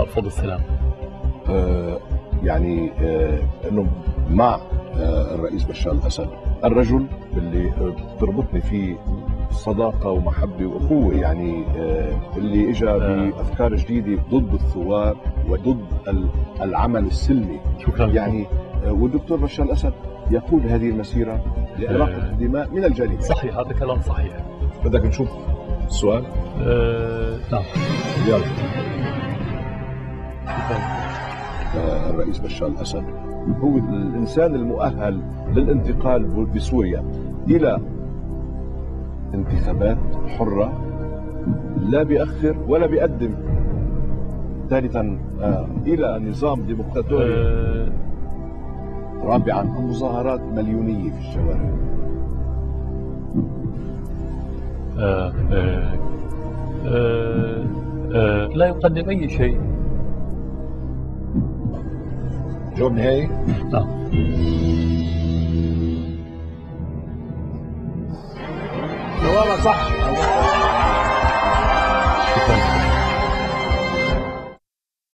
ارفض السلام. آه، يعني آه، إنه مع آه، الرئيس بشار الأسد الرجل اللي آه، بتربطني فيه صداقة ومحبة واخوه يعني آه، اللي اجى بأفكار جديدة ضد الثوار وضد ال- العمل السلمي. شكرا. يعني آه، والدكتور بشار الأسد يقود هذه المسيرة لاراقه آه. الدماء من الجانبين صحيح هذا كلام صحيح. بدك نشوف السؤال. نعم. يلا. الرئيس بشار الأسد هو الإنسان المؤهل للانتقال بسوريا إلى انتخابات حرة لا بيأخر ولا بيقدم. ثالثا آه، إلى نظام ديمقراطوري أه... رابعا مظاهرات مليونية في الشوارع. أه... أه... أه... لا يقدم أي شيء. جواب نهائي نعم. جوابك صح.